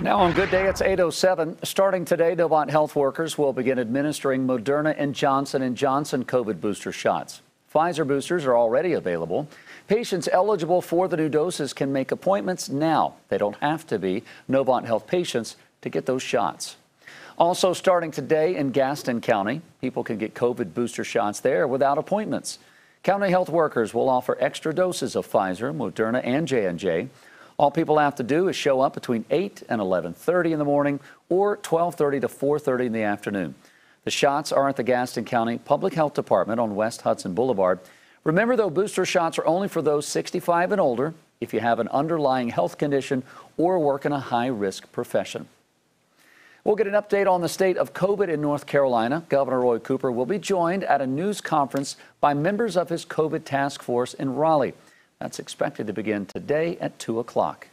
Now on Good Day, it's 8.07. Starting today, Novant health workers will begin administering Moderna and Johnson & Johnson COVID booster shots. Pfizer boosters are already available. Patients eligible for the new doses can make appointments now. They don't have to be Novant Health patients to get those shots. Also starting today in Gaston County, people can get COVID booster shots there without appointments. County health workers will offer extra doses of Pfizer, Moderna, and J&J. All people have to do is show up between 8 and 11:30 in the morning or 12:30 to 4:30 in the afternoon. The shots are at the Gaston County Public Health Department on West Hudson Boulevard. Remember, though, booster shots are only for those 65 and older if you have an underlying health condition or work in a high risk profession. We'll get an update on the state of COVID in North Carolina. Governor Roy Cooper will be joined at a news conference by members of his COVID task force in Raleigh. That's expected to begin today at 2 o'clock.